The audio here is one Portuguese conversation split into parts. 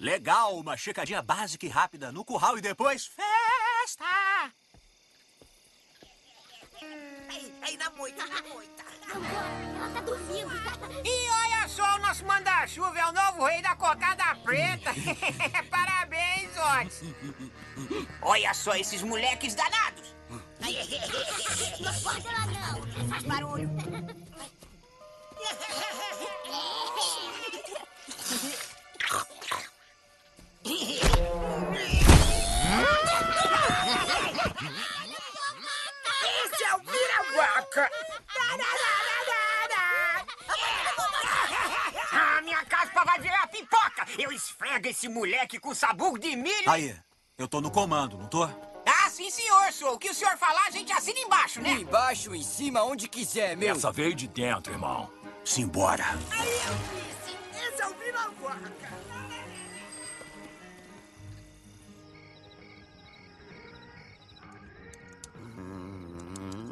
Legal, uma checadinha básica e rápida no curral e depois festa! Ei, ei, na moita, na moita. Ela tá dormindo. E olha só, o nosso manda-chuva é o novo rei da cocada preta. Parabéns, Otis. Olha só esses moleques danados. Não pode ela não. Faz barulho. Eu esfrego esse moleque com sabugo de milho. Aí, eu tô no comando, não tô? Ah, sim, senhor, sou. O que o senhor falar, a gente assina embaixo, né? Embaixo, em cima, onde quiser, meu. Essa veio de dentro, irmão. Simbora. Aí eu disse, esse é o vira-vaca.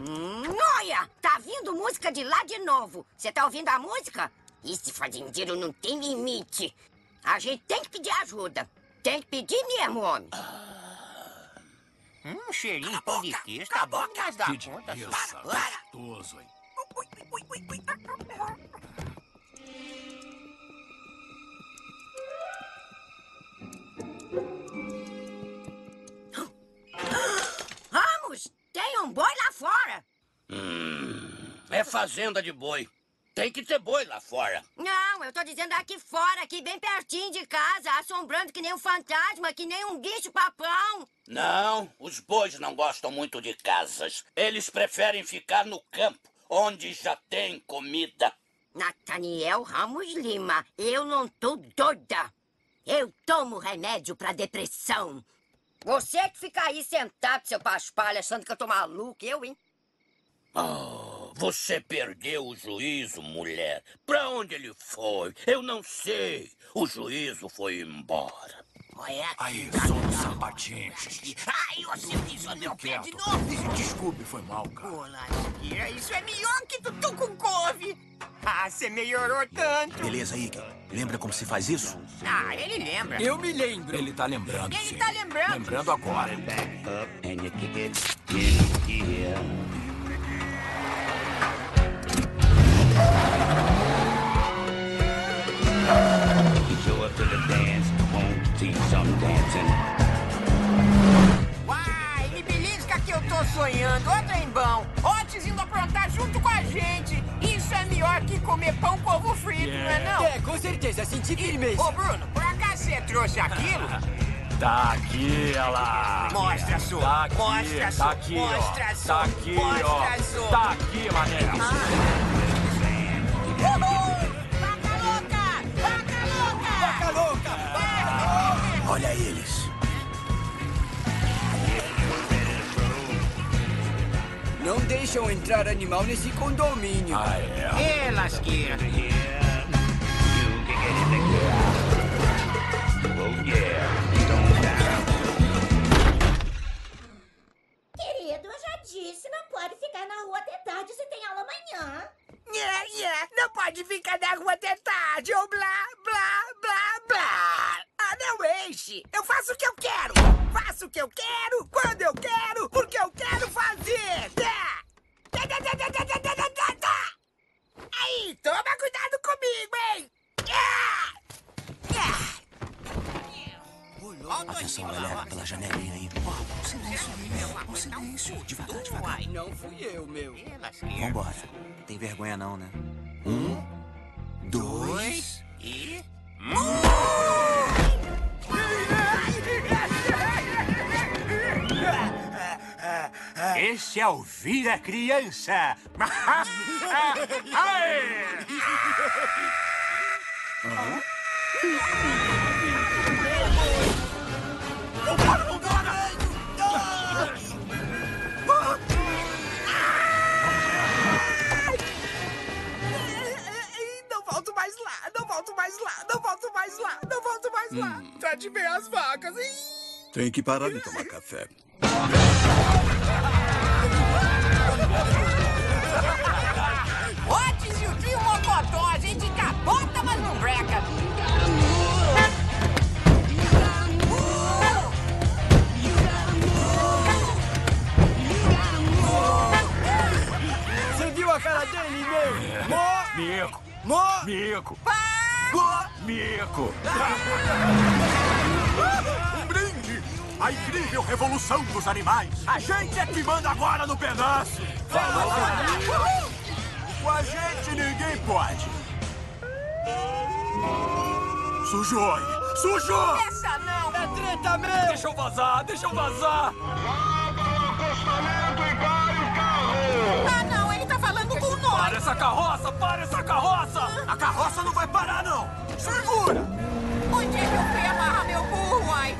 Hum, olha, tá vindo música de lá de novo. Você tá ouvindo a música? Esse fazendeiro não tem limite. A gente tem que pedir ajuda. Tem que pedir mesmo, homem. Hum, cheirinho de pão de queijo. Tá bom, mas dá Que conta. gostoso, hein? Ramos, tem um boi lá fora. É fazenda de boi. Tem que ter boi lá fora. Eu tô dizendo aqui fora, aqui bem pertinho de casa, assombrando que nem um fantasma, que nem um bicho papão. Não, os bois não gostam muito de casas. Eles preferem ficar no campo, onde já tem comida. Nathaniel Ramos Lima, eu não tô doida. Eu tomo remédio pra depressão. Você que fica aí sentado, seu paspalho, achando que eu tô maluco, eu, hein? Oh, você perdeu o juízo, mulher. Pra onde ele foi? Eu não sei. O juízo foi embora. Aí, som do sapatinho. Ai, você pisou meu pé de novo. Desculpe, foi mal, cara. Pô, Lasqueira, isso é melhor que tutu com couve. Ah, você melhorou tanto. Beleza, Ike. Lembra como se faz isso? Ah, ele lembra. Eu me lembro. Ele tá lembrando, Ele sim. tá lembrando. Lembrando agora. And you in here. Uai, me belisca que eu tô sonhando. Ô, trembão. Otis indo aprontar junto com a gente. Isso é melhor que comer pão com ovo frito, não é não? É, com certeza, senti firmeza. Ô, Bruno, por acaso você trouxe aquilo? Tá aqui, ela. Mostra, Su. Tá aqui, Mostra, tá Su. aqui, Mostra. Su. Tá aqui, Mostra. Su. Tá aqui, mané. Vaca Olha eles. Não deixam entrar animal nesse condomínio. Ah, é. Lasqueira. Querido, eu já disse, não pode ficar na rua até tarde se tem aula amanhã. É, é, não pode ficar na rua até tarde, blá, blá, blá, blá. Ah, não enche. Eu faço o que eu quero. Faço o que eu quero, quando eu quero, porque eu quero fazer. Tá. Tá, tá, tá, tá, tá, tá, tá, tá, tá, tá. Aí, toma cuidado comigo, hein. Ah! Ah! Atenção, galera, pela janelinha aí. Ó, silêncio, ó, silêncio. Devagar, devagar. Ai, não fui eu, meu. Vambora. Tem vergonha não, né? Um, dois... E... Esse é o Vira Criança. Aê! Não volto mais lá, não volto mais lá, não volto mais lá, não volto mais lá. Tá de ver as vacas. Tem que parar de tomar café. Mico. Ah! Mico. Um brinde! A incrível revolução dos animais! A gente é que manda agora no pedaço! Falou! Com a gente ninguém pode! Sujou! Sujou! Essa não! É treta mesmo! Deixa eu vazar, deixa eu vazar. Para essa carroça. A carroça não vai parar, não! Segura! Onde é que eu fui amarrar meu burro, ai?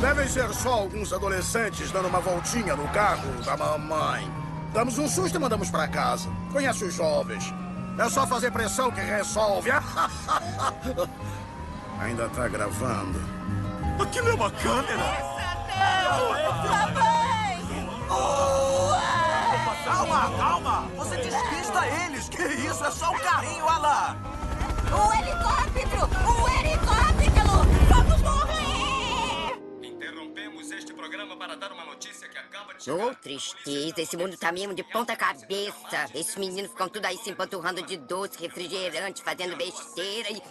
Devem ser só alguns adolescentes dando uma voltinha no carro da mamãe. Damos um susto e mandamos pra casa. Conhece os jovens. É só fazer pressão que resolve. Ainda tá gravando. Aquilo é uma câmera! Calma, calma! Você despista eles! Que isso? É só um carrinho, olha lá! O helicóptero! O helicóptero! Vamos morrer! Interrompemos este programa para dar uma notícia que acaba de Ô, tristeza, esse mundo tá mesmo de ponta cabeça. Esses meninos ficam tudo aí se empanturrando de doce, refrigerante, fazendo besteira e...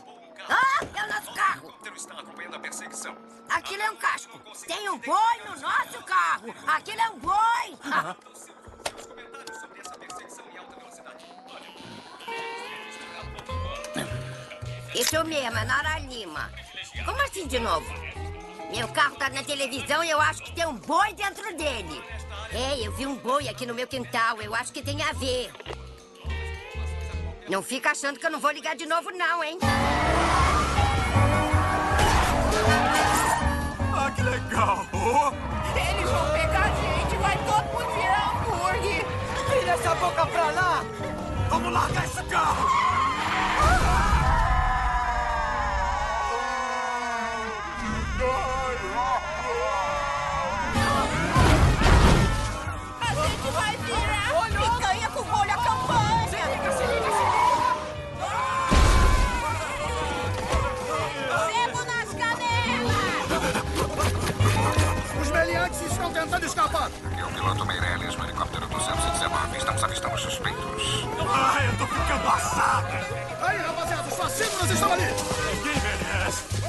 Ah, é o nosso carro! O está acompanhando a perseguição. Aquilo é um casco. Tem um boi no nosso carro. Aquilo é um boi. Ah, Isso mesmo, é Nara Lima. Como assim de novo? Meu carro tá na televisão e eu acho que tem um boi dentro dele. É, eu vi um boi aqui no meu quintal. Eu acho que tem a ver. Não fica achando que eu não vou ligar de novo, não, hein? Ah, que legal! Eles vão pegar a gente, vai todo mundo virar hambúrguer! Vira essa boca pra lá! vamos largar esse carro! A gente vai virar picanha com molho à campanha! Se liga, se liga, se liga! Sebo nas canelas! Os meliantes estão tentando escapar. Aqui é o piloto Meirelles, no helicóptero 219. Estamos avistando suspeitos. Ai, eu tô ficando assado! Aí, rapaziada, os fascínoras estão ali. Ninguém. Merece!